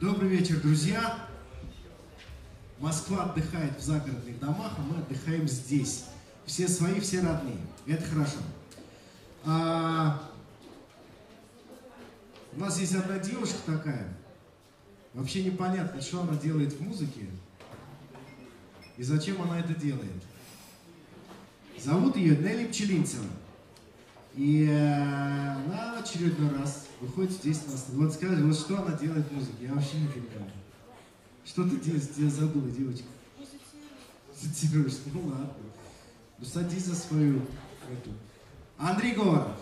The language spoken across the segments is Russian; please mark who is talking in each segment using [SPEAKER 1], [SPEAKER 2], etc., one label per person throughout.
[SPEAKER 1] Добрый вечер, друзья. Москва отдыхает в загородных домах, а мы отдыхаем здесь. Все свои, все родные. Это хорошо. А, у нас есть одна девушка такая. Вообще непонятно, что она делает в музыке и зачем она это делает. Зовут ее Нелли Пчелинцева. И э, она очередной раз выходит здесь на сцену. Вот скажи, вот что она делает в музыке, я вообще не понимаю. Что ты делаешь, я забыла, девочка? Музицируешь. Ну ладно. Ну садись за свою эту. Андрей Говоров.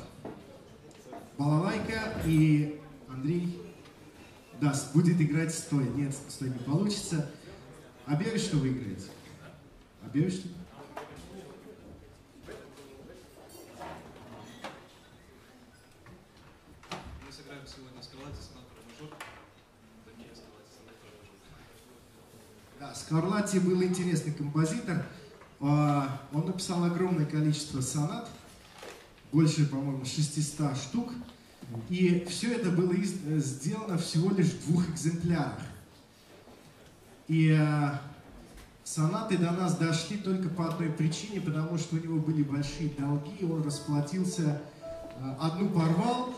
[SPEAKER 1] Балалайка и Андрей да, будет играть стоя. Нет, стоя не получится. Объявишь, что вы играете? Объявишь, что
[SPEAKER 2] Мы сыграем сегодня Скарлатти, Синатра, мажор. Такие Скарлатти,
[SPEAKER 1] был интересный композитор. А, Он написал огромное количество сонат, больше, по-моему, 600 штук. И все это было э, сделано всего лишь в двух экземплярах. И э, сонаты до нас дошли только по одной причине, потому что у него были большие долги, и он расплатился, э, одну порвал,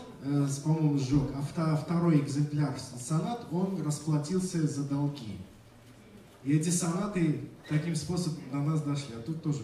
[SPEAKER 1] по-моему, сжег, а второй экземпляр сонат он расплатился за долги. И эти сонаты таким способом до нас дошли, а тут тоже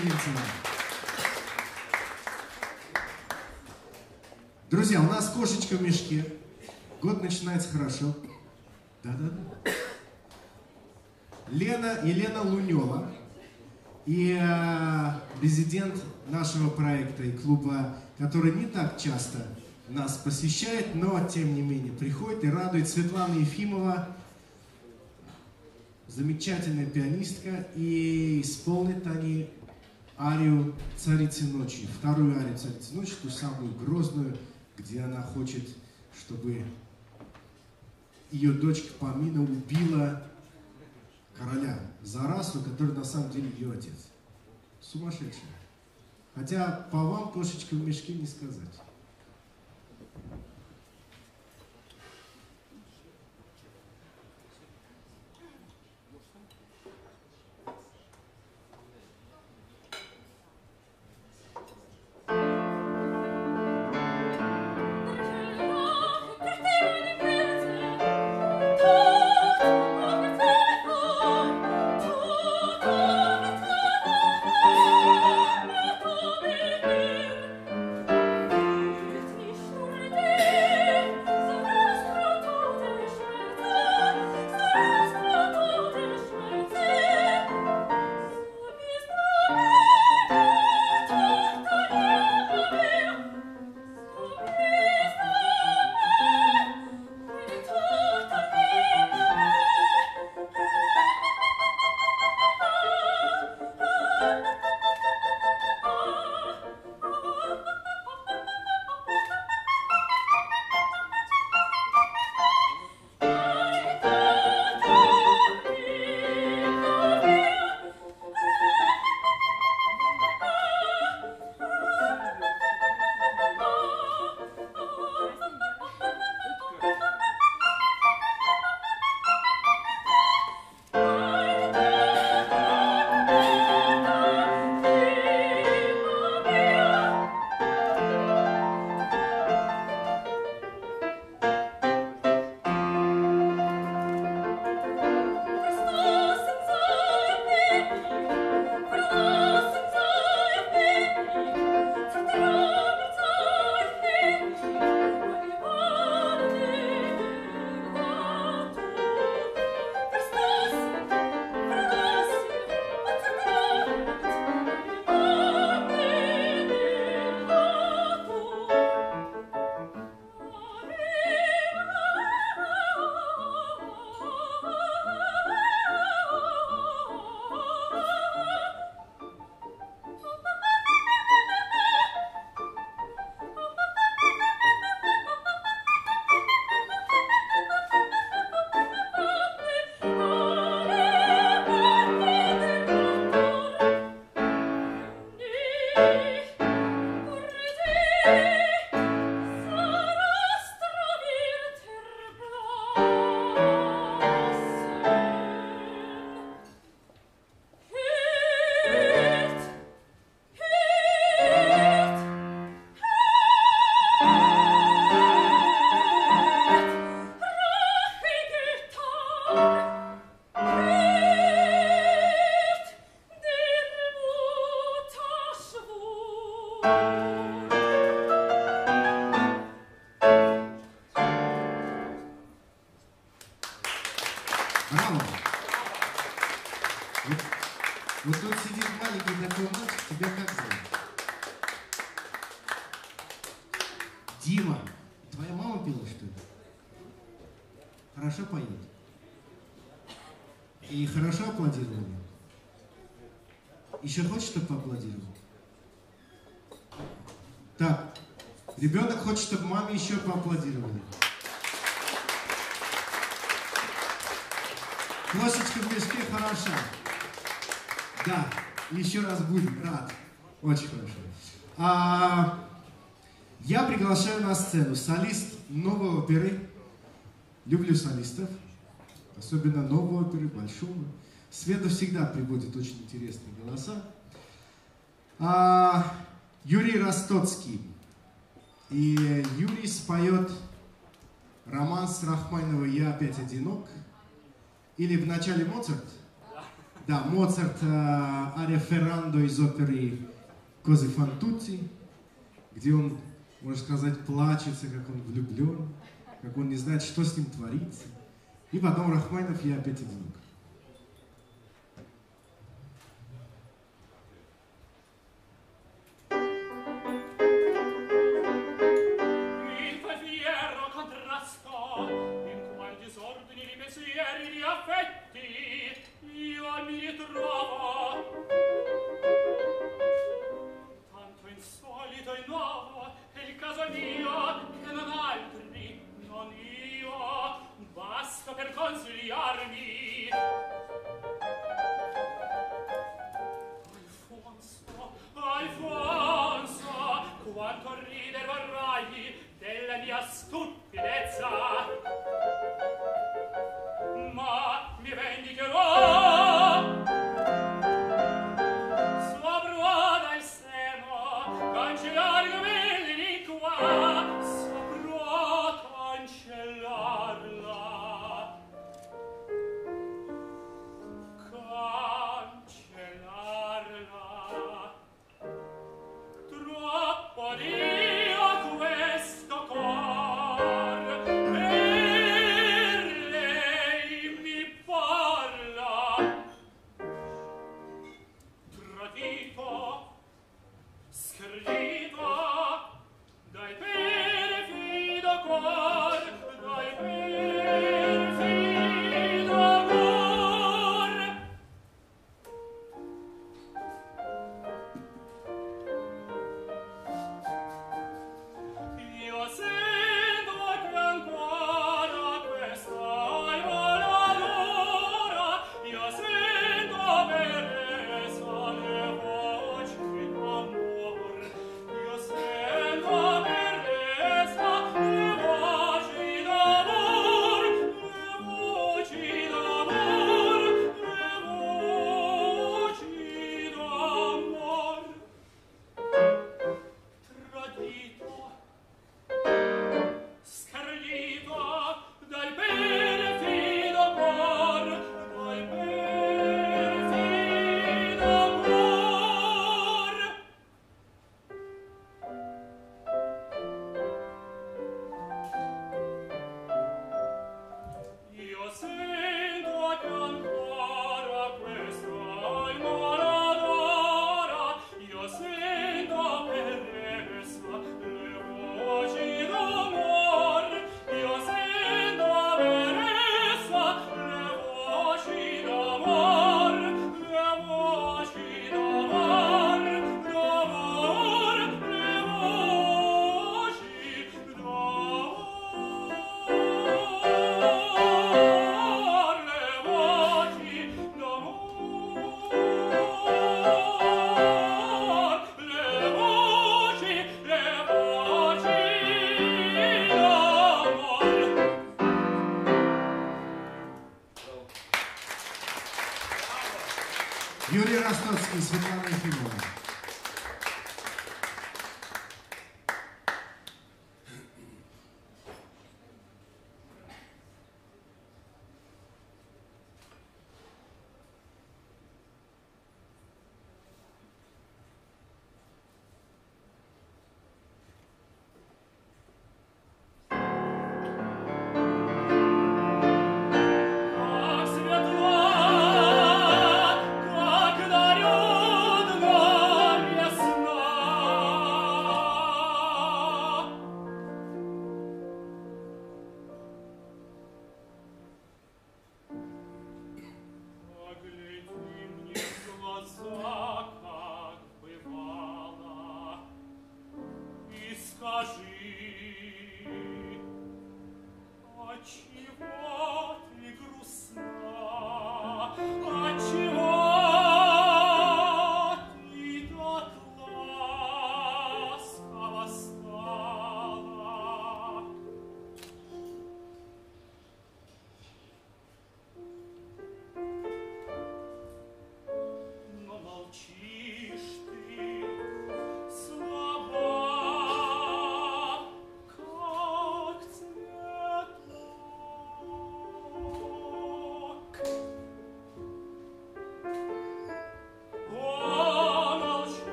[SPEAKER 1] Вицина.
[SPEAKER 3] Друзья, у нас кошечка в мешке. Год начинается хорошо. Да-да-да. Лена, Елена Лунева и э, президент нашего проекта и клуба, который не так часто нас посещает, но тем не менее приходит и радует Светлана Ефимова, замечательная пианистка, и исполнит они арию «Царицы ночи», вторую арию «Царицы ночи», ту самую грозную, где она хочет, чтобы ее дочка Памина убила короля за расу, который на самом деле ее отец. Сумасшедший. Хотя по вам кошечка в мешке не сказать. Хочешь, чтобы поаплодировал? Так, ребенок хочет, чтобы маме еще поаплодировали. Кошечка в мешке хороша. Да, еще раз будем, рад. Очень хорошо. А, я приглашаю на сцену солист новой оперы. Люблю солистов, особенно новой оперы, большого. Света всегда приводит очень интересные голоса. А, Юрий Ростоцкий. И Юрий споет романс Рахманинова «Я опять одинок». Или в начале Моцарт. Да, Моцарт э, Ария Феррандо из оперы «Козы фан где он можно сказать, плачется, как он влюблен, как он не знает, что с ним творится. И потом Рахманинов «Я опять одинок».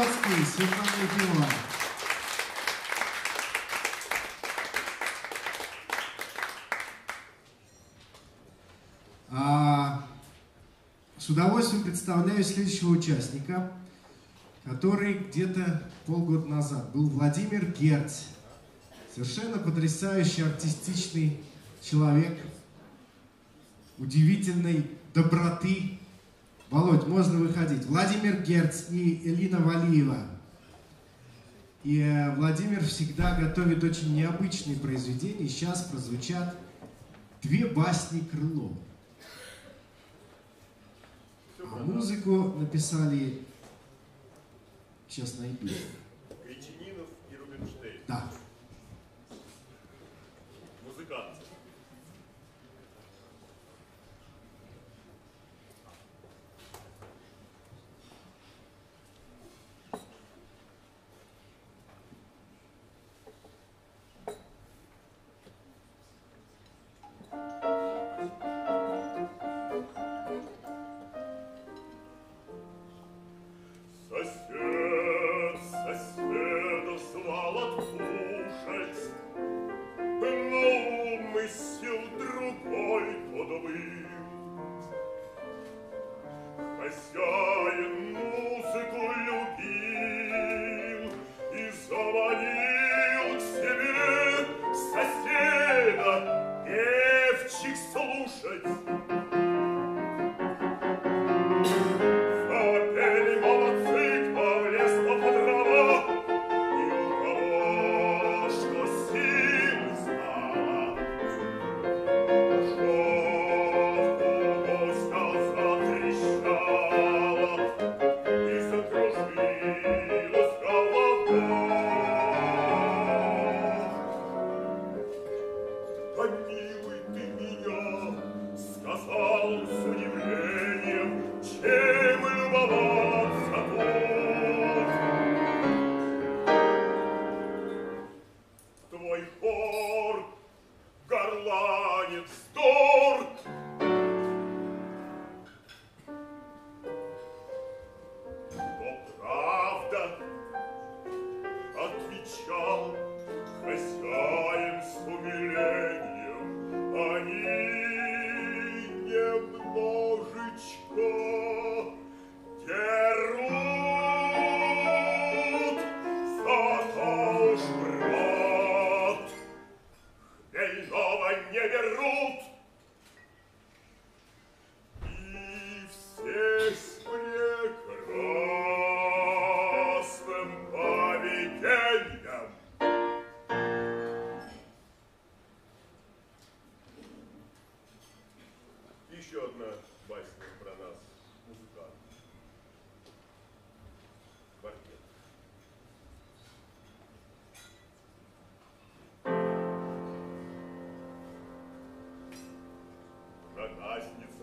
[SPEAKER 1] России Светлана Ефимова. С удовольствием представляю следующего участника, который где-то полгода назад был Владимир Герц. Совершенно потрясающий артистичный человек, удивительной доброты. Можно выходить. Владимир Герц и Элина Валиева. И э, Владимир всегда готовит очень необычные произведения. Сейчас прозвучат две басни Крылова. А музыку написали... Сейчас найду.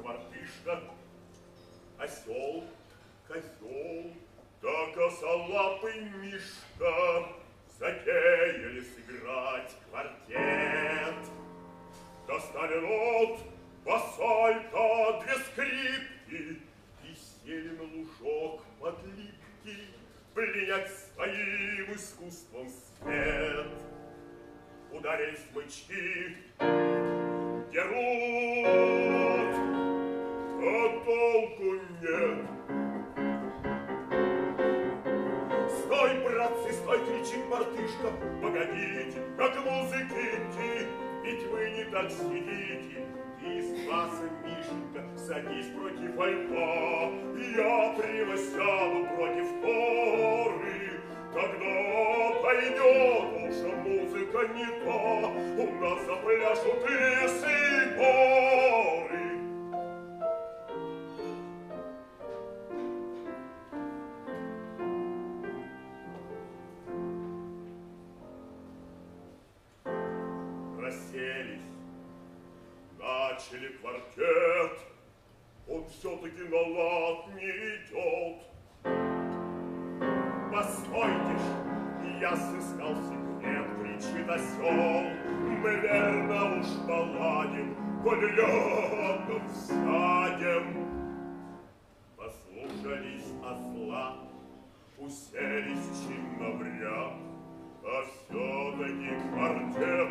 [SPEAKER 4] Мартышка, осел, козел, да косолапый мишка. Затеяли сыграть квартет. Достали нот, басальта, две скрипки. И сели на лужок под липки Пленять своим искусством свет. Ударили смычки, дерут, нет. Стой, братцы, стой, кричит мартышка, Погодите, как музыки идти, Ведь вы не так сидите. И с басом, Мишенька, садись против альта, Я превосяду против поры. Тогда пойдет уж музыка не та, У нас запляшут лесы и начали квартет, он все-таки на лад не идет. Постойте ж, я сыскал секрет, кричит осел, мы верно уж наладим, коль рядом сядем. Послушались осла, уселись чинно в ряд, а все-таки квартет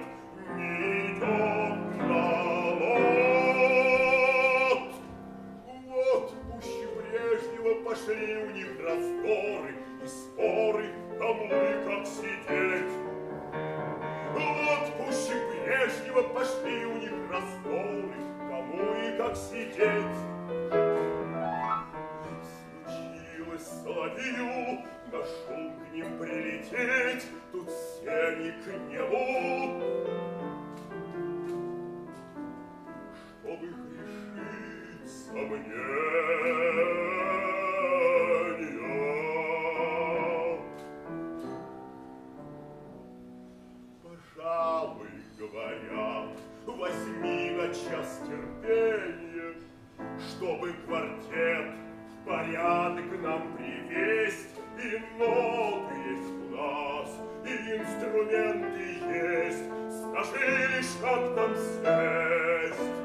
[SPEAKER 4] пошли у них раздоры и споры, кому и как сидеть. Вот пуще прежнего пошли у них раздоры, кому и как сидеть. Случилось соловью на шум к ним прилететь, тут все они к небу. Чтобы грешить сомнения. Пожалуй, говорят, возьми на час терпение, чтобы квартет и инструменты есть, скажи лишь, как нам сесть.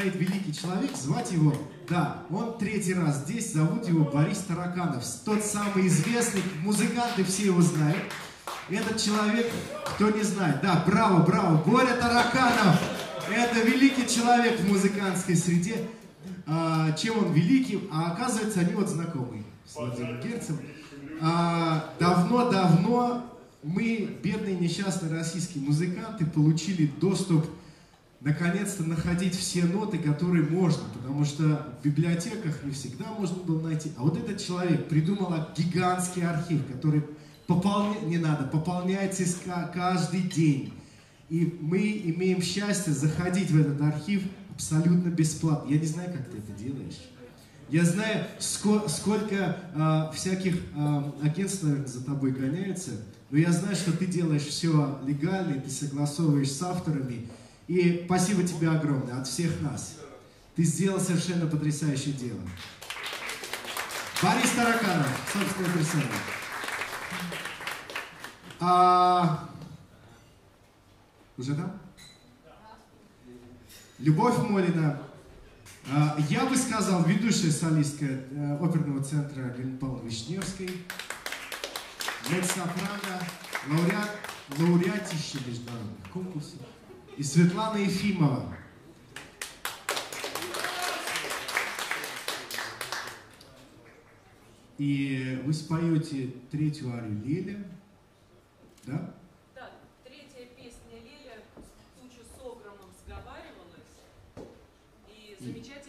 [SPEAKER 1] Стоит великий человек, звать его, да, он третий раз здесь, зовут его Борис Тараканов. Тот самый известный, музыканты все его знают. Этот человек, кто не знает, да, браво, браво, Боря Тараканов. Это великий человек в музыкантской среде. А, чем он великий? А оказывается, они вот знакомые с Владимиром Герцем. А, Давно-давно мы, бедные несчастные российские музыканты, получили доступ наконец-то находить все ноты, которые можно, потому что в библиотеках не всегда можно было найти. А вот этот человек придумал гигантский архив, который пополня... не надо, пополняется каждый день. И мы имеем счастье заходить в этот архив абсолютно бесплатно. Я не знаю, как ты это делаешь. Я знаю, ско- сколько а, всяких а, агентств, наверное, за тобой гоняются, но я знаю, что ты делаешь все легально, ты согласовываешь с авторами. И спасибо тебе огромное от всех нас. Ты сделал совершенно потрясающее дело. Борис Тараканов, собственно, персона. А... Уже там? Любовь Молина. А, Я бы сказал, ведущая солистка э, оперного центра Галины Павловны Вишневской, меццо-сопрано, лауреат, лауреатище международных конкурсов, и Светлана Ефимова. И вы споете третью арию Леля, да?
[SPEAKER 5] Да, третья песня Лиля тучу с огромом сговаривалась. И замечательный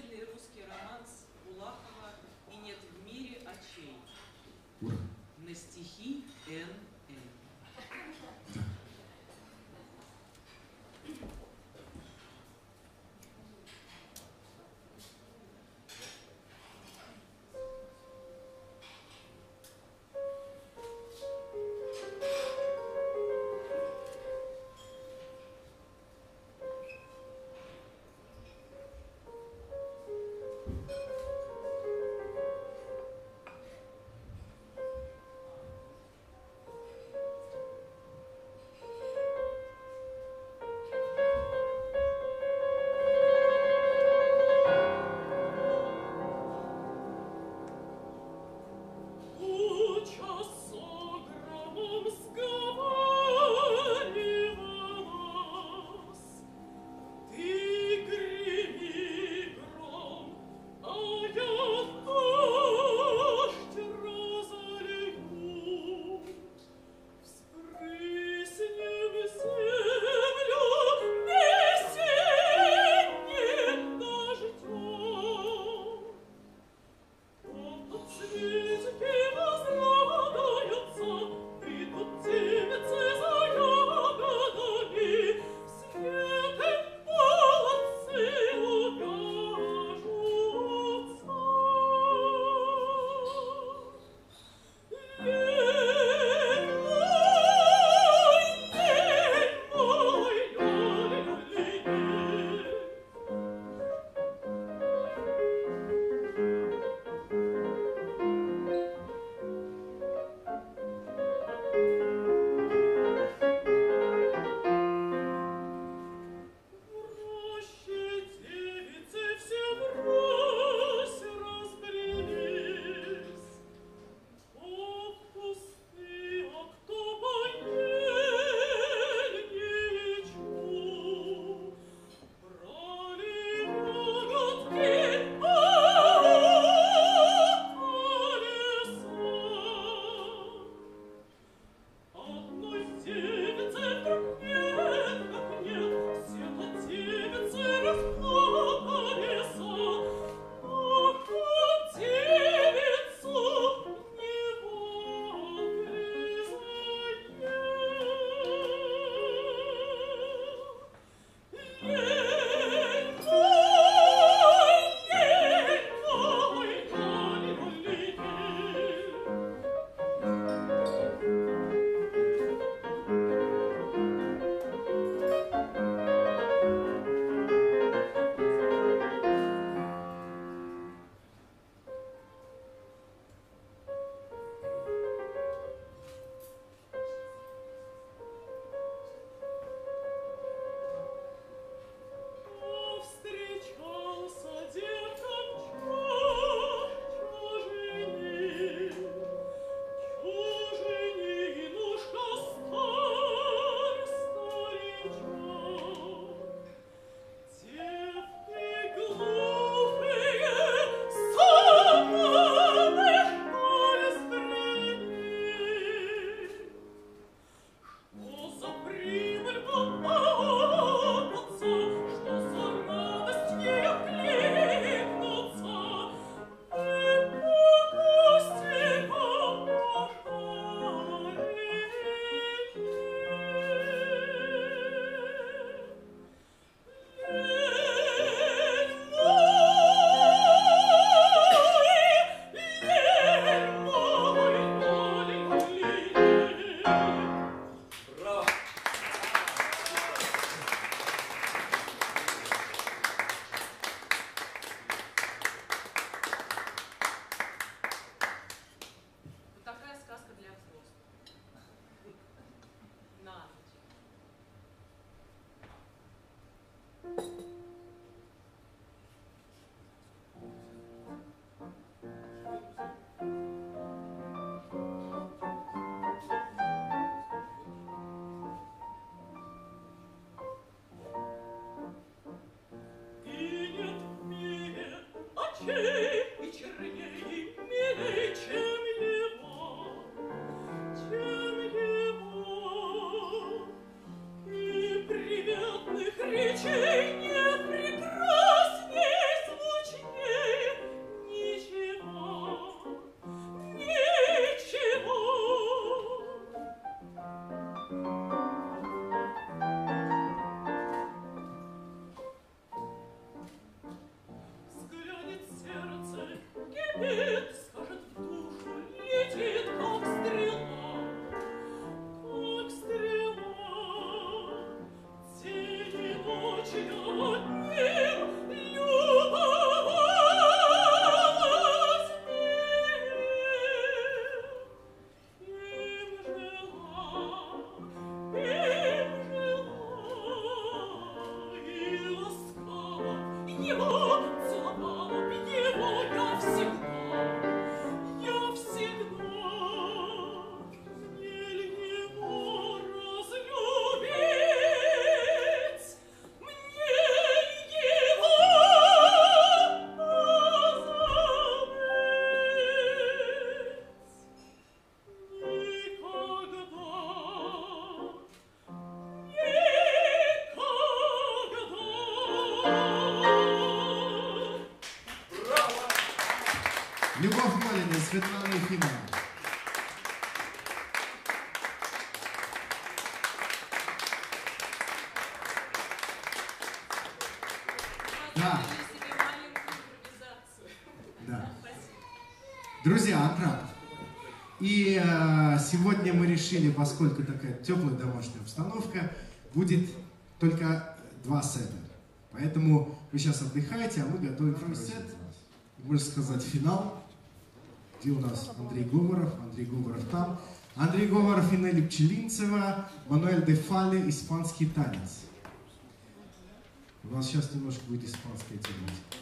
[SPEAKER 1] Друзья, антракт. И э, сегодня мы решили, поскольку такая теплая домашняя обстановка, будет только два сета. Поэтому вы сейчас отдыхаете, а мы готовим второй сет. Можно сказать, финал. Где у нас Андрей Говоров? Андрей Говоров там. Андрей Говоров и Нелли Пчелинцева, Мануэль де Фале, испанский танец. У нас сейчас немножко будет испанская тематика.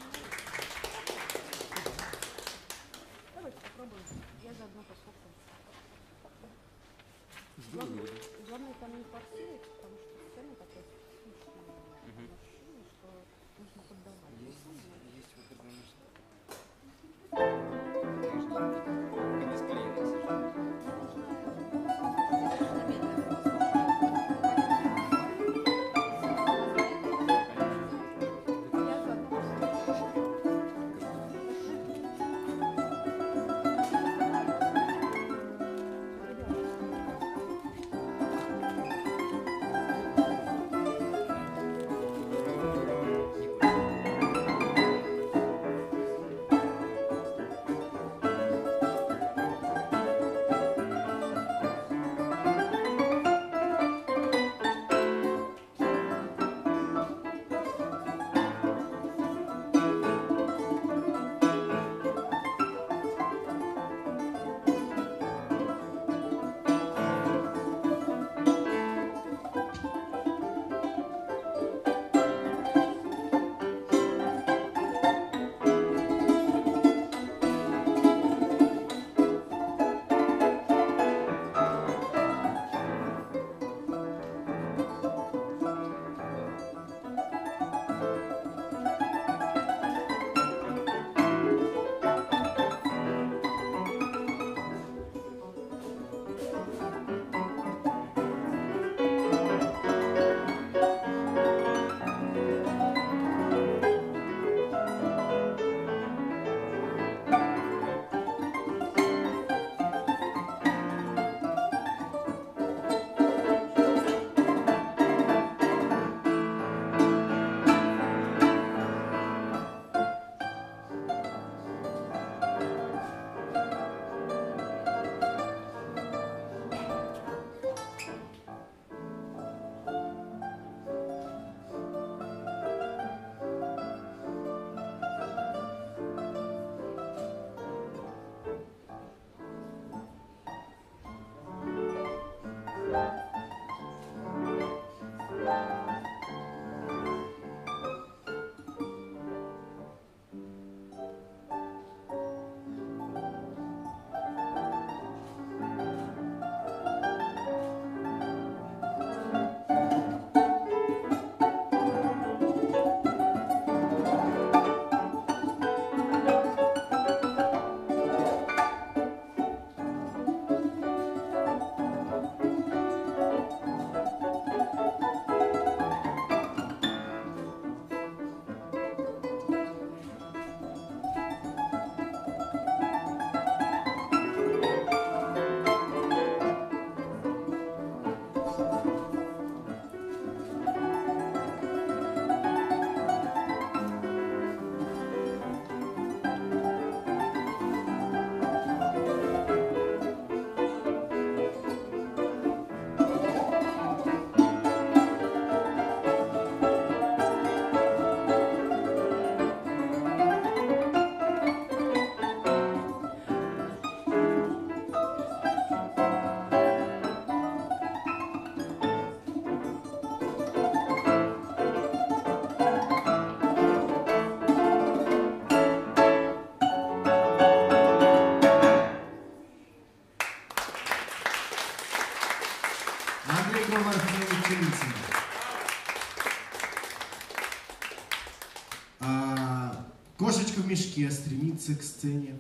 [SPEAKER 3] В мешке стремится к сцене.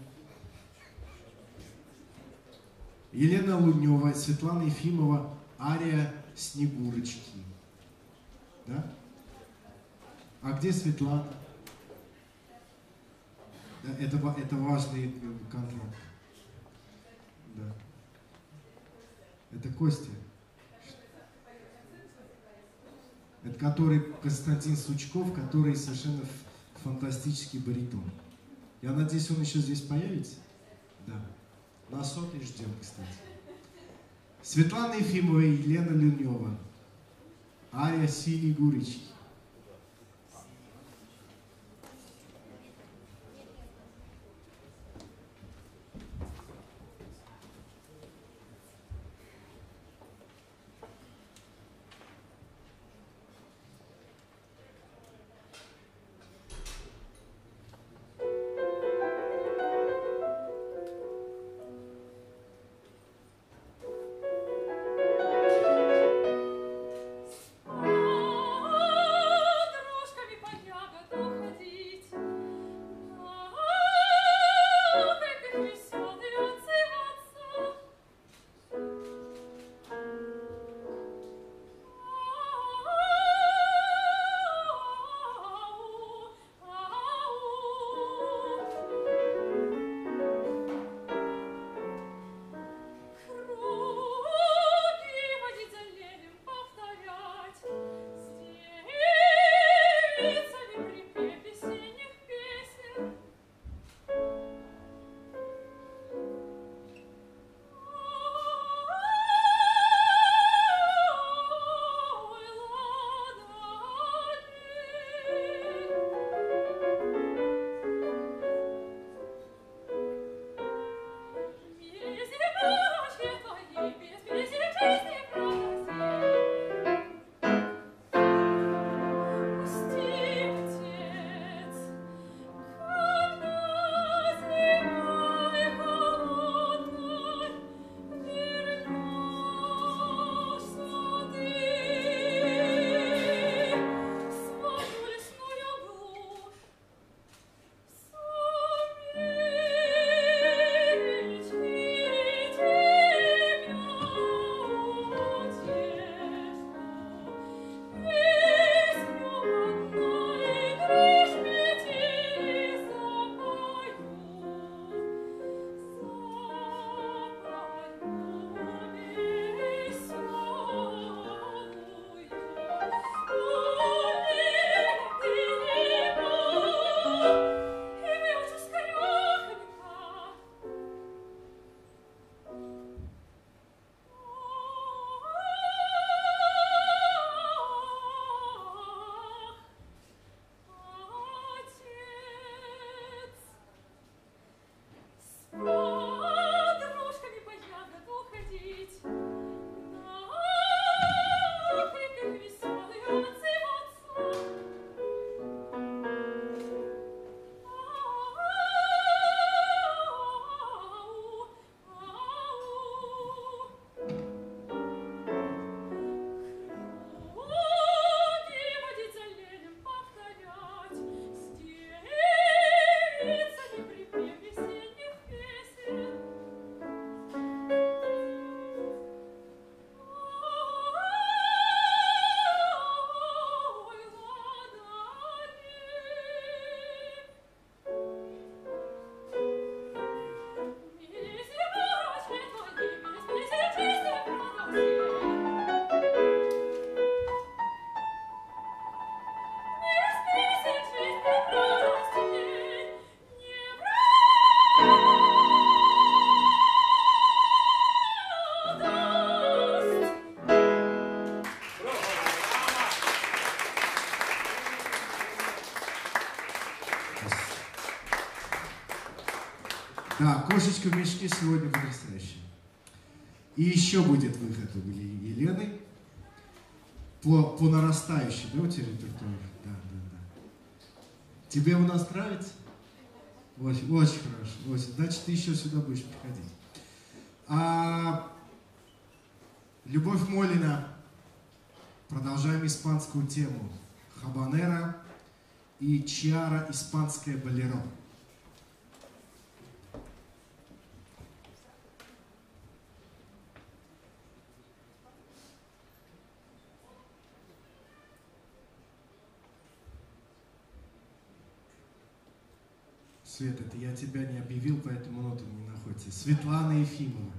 [SPEAKER 3] Елена Лунева, Светлана Ефимова, Ария Снегурочки. Да? А где Светлана? Да, это, это важный э, контракт. Да. Это Костя. Это который Константин Сучков, который совершенно фантастический баритон. Я надеюсь, он еще здесь появится. Да. На сотый ждем, кстати. Светлана Ефимова и Елена Люнева. Ария Синей Гурички. А, кошечка в мешке сегодня потрясающая. И еще будет выход у Елены по, по нарастающей, да, у тебя репертуар? Да, да, да. Тебе у нас нравится? Очень, очень хорошо, очень. Значит, ты еще сюда будешь приходить. А, Любовь Молина. Продолжаем испанскую тему. Хабанера и Чиара испанская балеро. Свет, это я тебя не объявил, поэтому ноты не находится. Светлана Ефимова.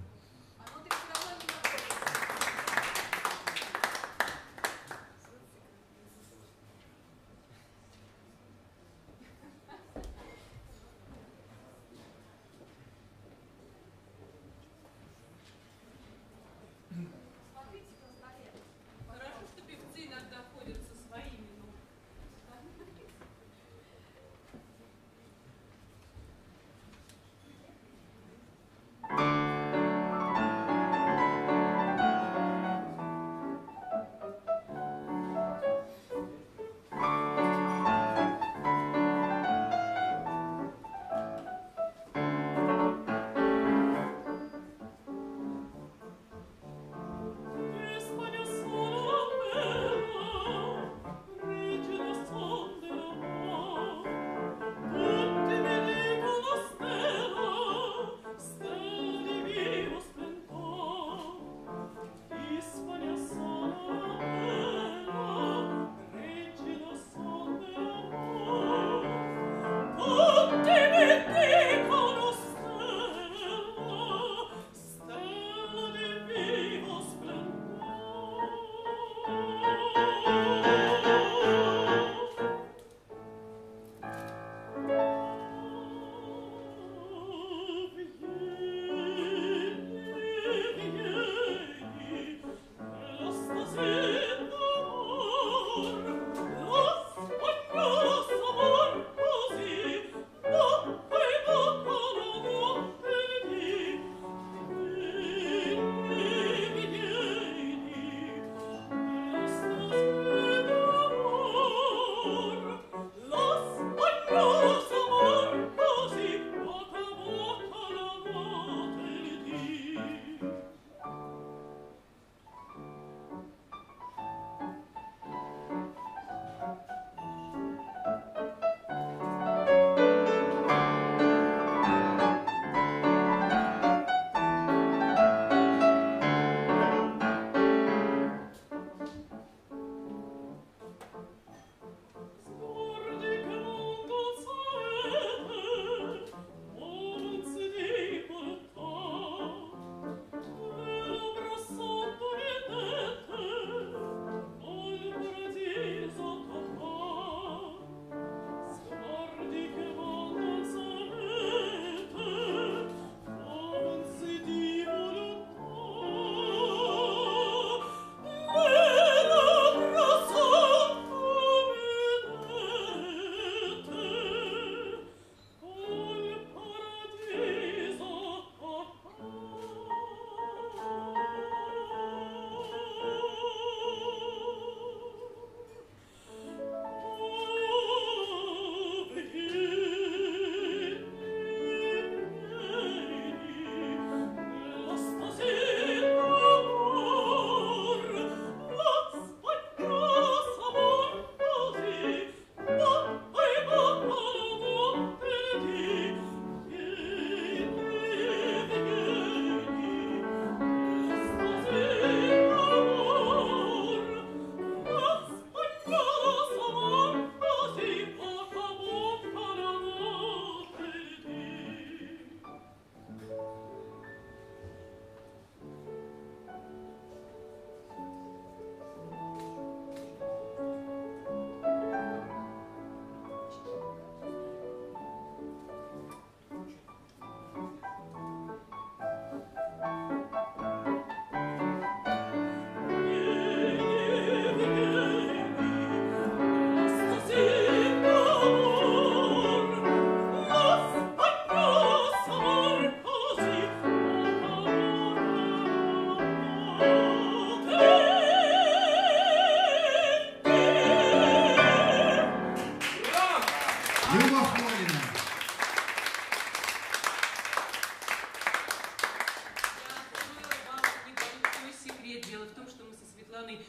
[SPEAKER 5] Светланой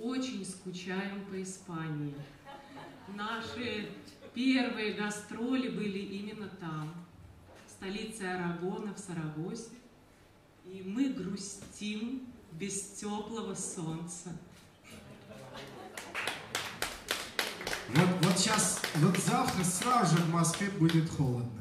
[SPEAKER 5] очень скучаем по Испании. Наши первые гастроли были именно там, в столице Арагона, в Сарагосе. И мы грустим без теплого солнца.
[SPEAKER 3] Вот, вот сейчас, вот завтра сразу же в Москве будет холодно.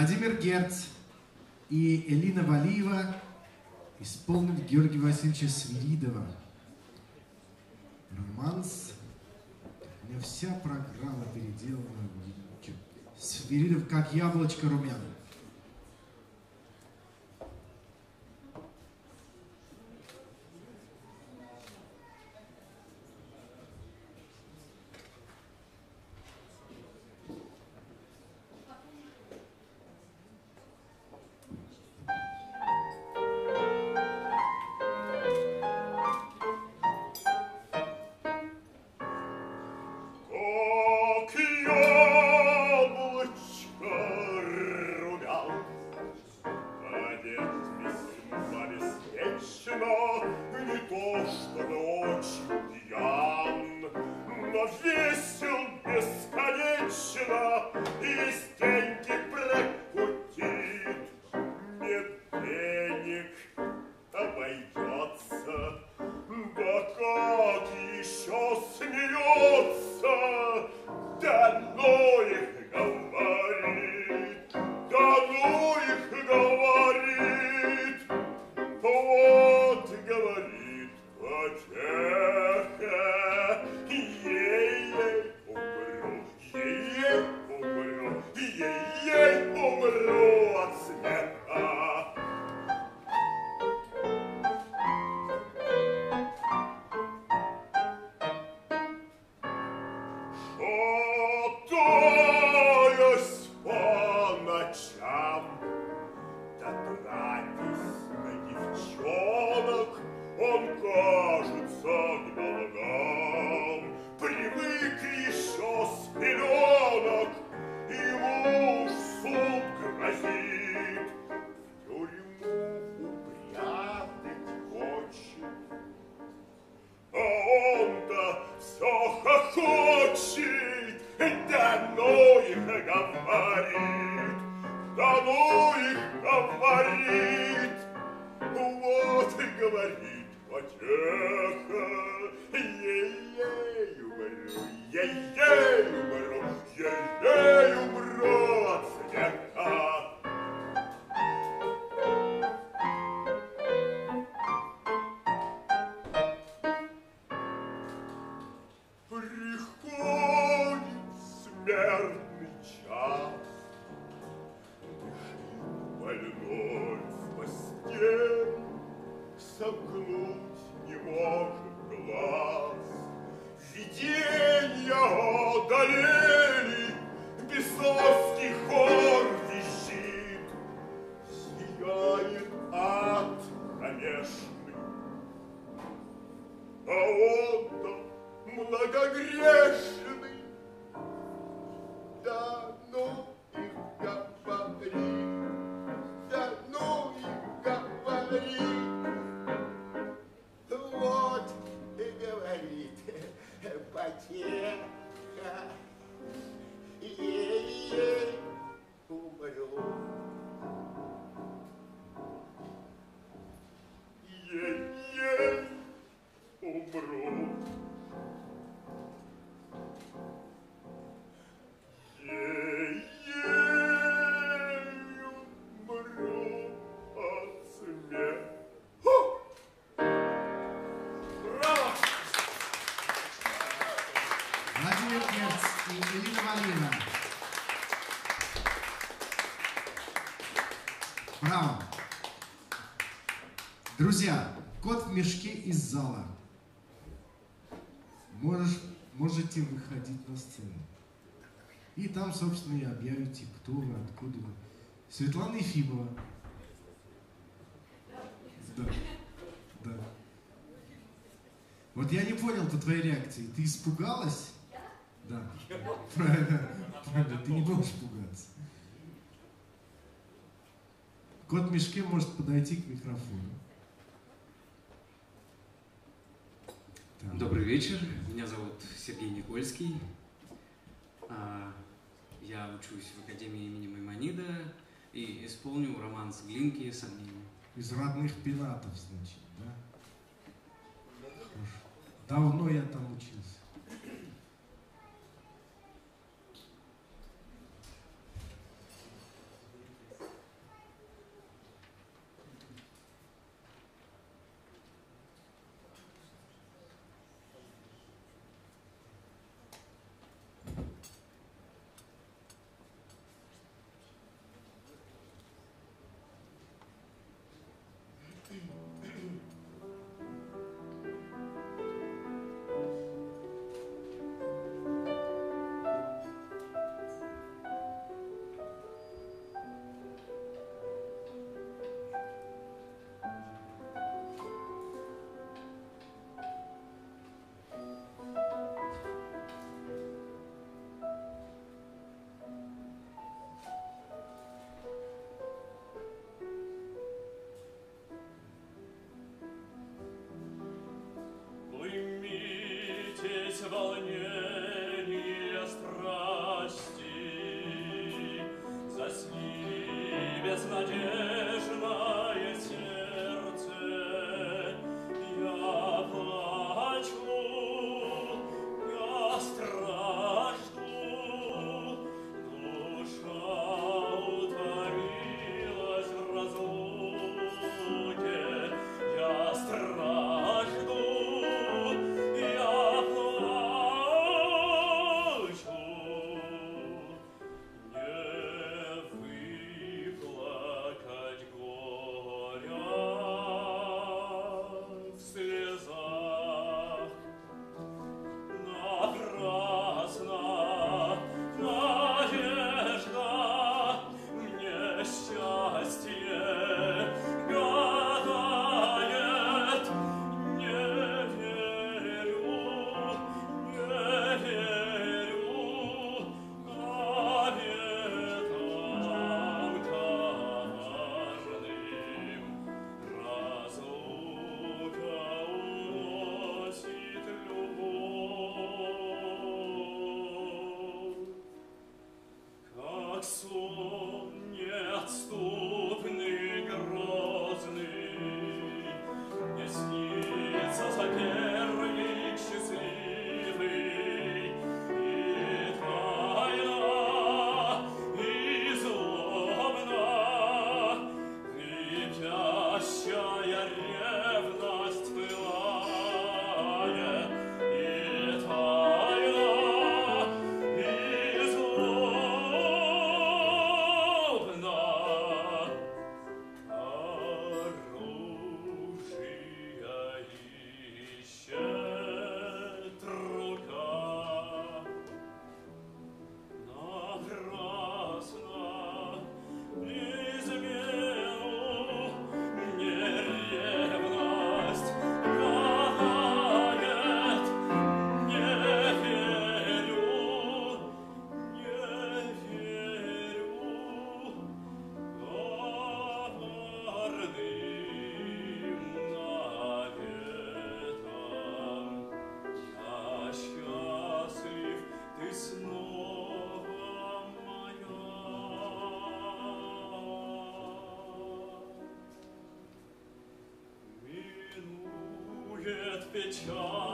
[SPEAKER 3] Владимир Герц и Элина Валиева исполнят Георгия Васильевича Свиридова. Романс. У меня вся программа переделана. Свиридов как яблочко румяное.
[SPEAKER 6] Друзья, кот в мешке из зала. Можешь, можете выходить на сцену. И там, собственно, и объявите, кто вы, откуда вы. Светлана Ефимова. Да. Да. Вот я не понял по твоей реакции. Ты испугалась? Да. Правильно. Правильно. Ты не можешь пугаться. Кот в мешке может подойти к микрофону.
[SPEAKER 2] Добрый вечер, меня зовут Сергей Никольский. А, Я учусь в Академии имени Маймонида и исполню романс Глинки «Сомнения».
[SPEAKER 6] Из родных пенатов, значит, да? Хорошо. Давно я там учился. Father. Pechat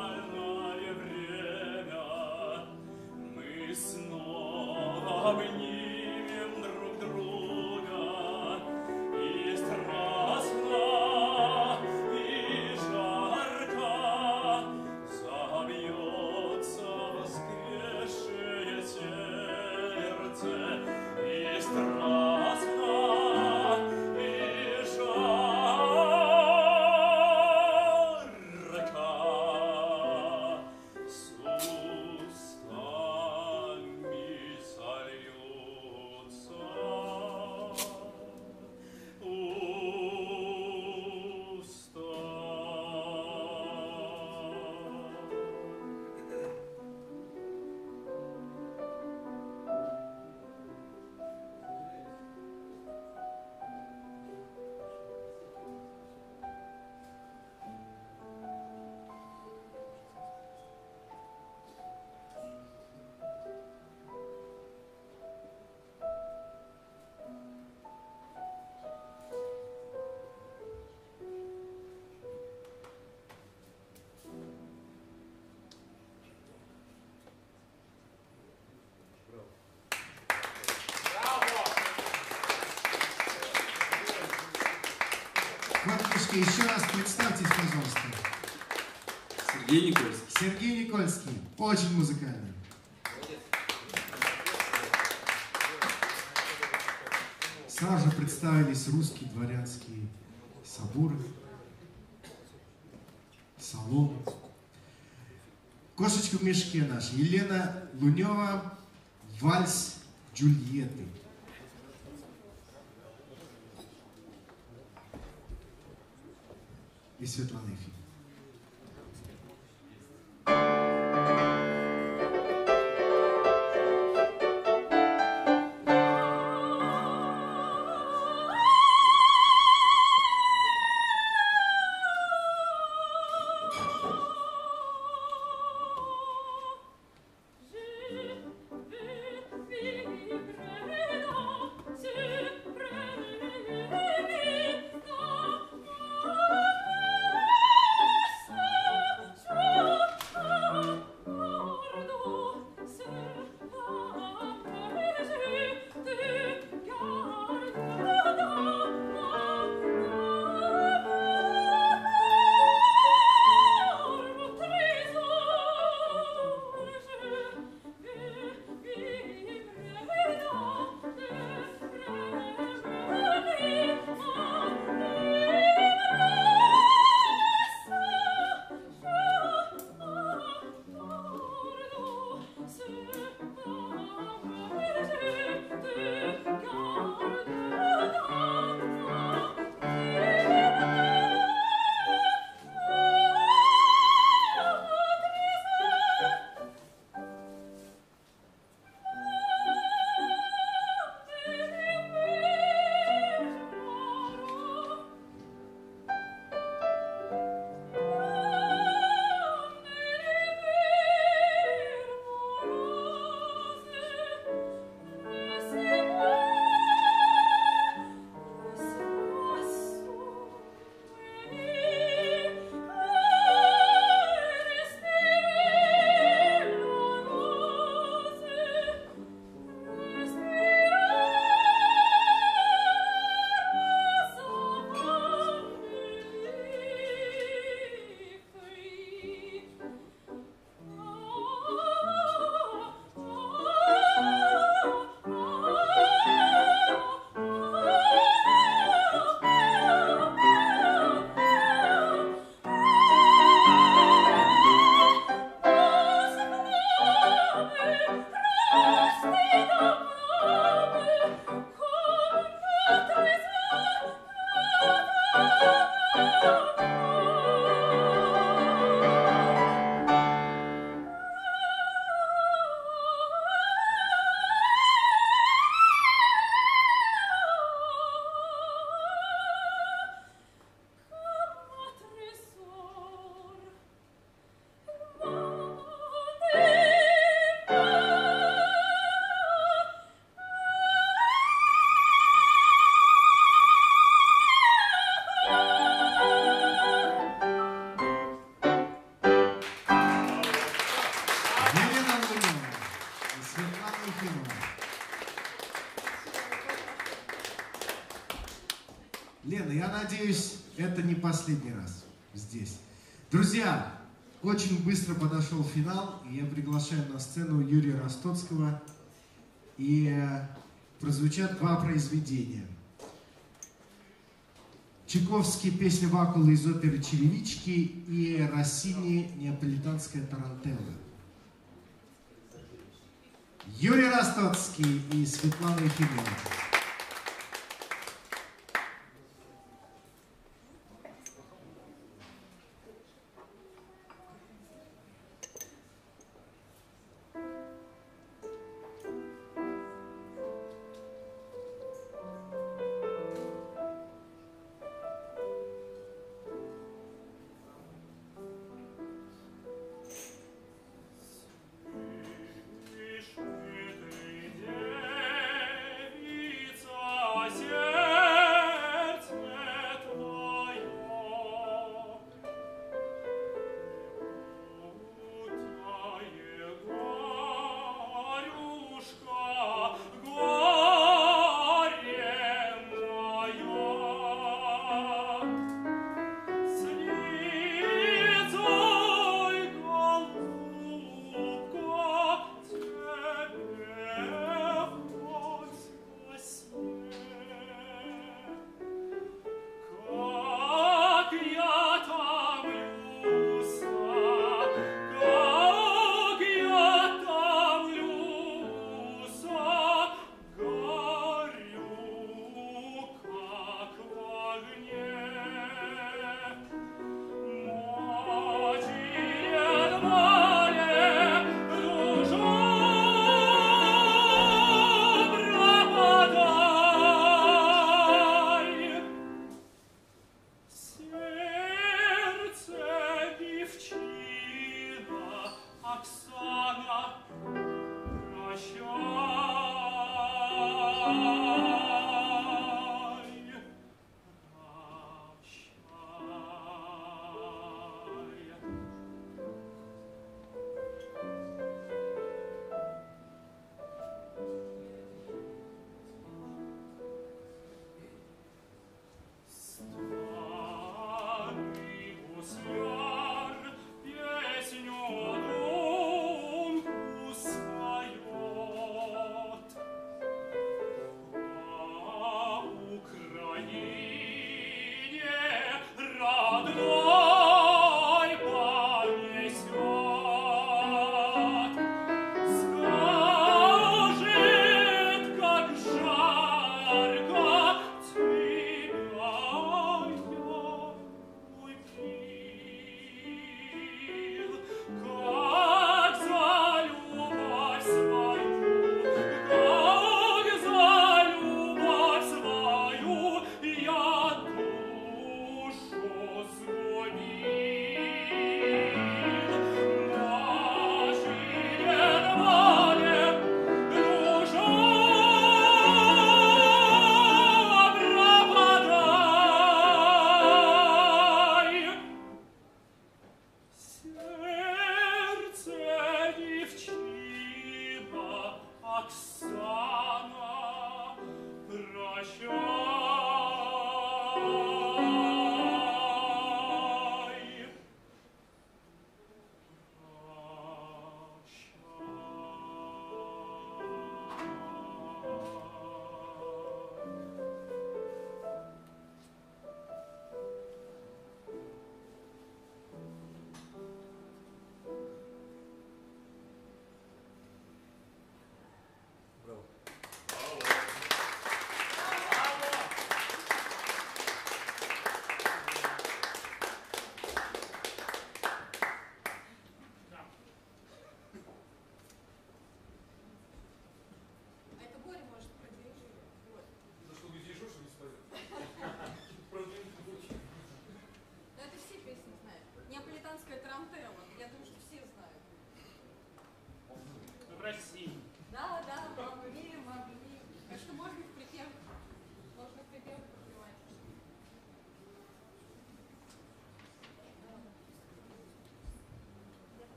[SPEAKER 3] Хлопушки, еще раз представьтесь, пожалуйста.
[SPEAKER 2] Сергей Никольский.
[SPEAKER 3] Сергей Никольский. Очень музыкальный. Сразу же представились русские дворянские соборы, салоны. Кошечка в мешке наш. Елена Лунева. Вальс И Светлана Ефимовна.
[SPEAKER 6] очень быстро подошел финал. Я приглашаю на сцену Юрия Ростоцкого. И э, прозвучат два произведения. Чайковский песня Вакула из оперы «Черевички» и Россини «Неаполитанская тарантелла». Юрий Ростоцкий и Светлана Ефимова.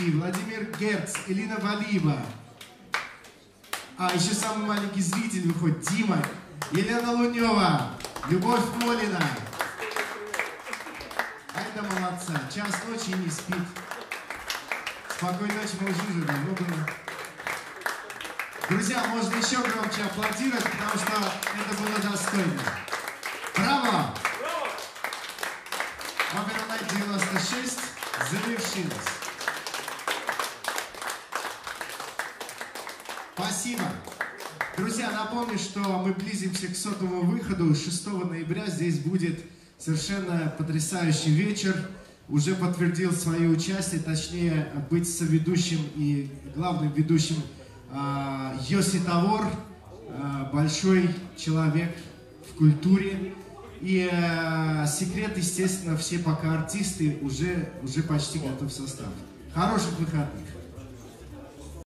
[SPEAKER 1] Левицкий, Владимир Герц, Элина Валиева. А, еще самый маленький зритель выходит, Дима, Елена Лунева, Любовь Молина. Совершенно потрясающий вечер. Уже подтвердил свое участие, точнее, быть соведущим и главным ведущим а, Йоси Тавор, а, большой человек в культуре. И а, секрет, естественно, все пока артисты, уже, уже почти готов состав. Хороших выходных!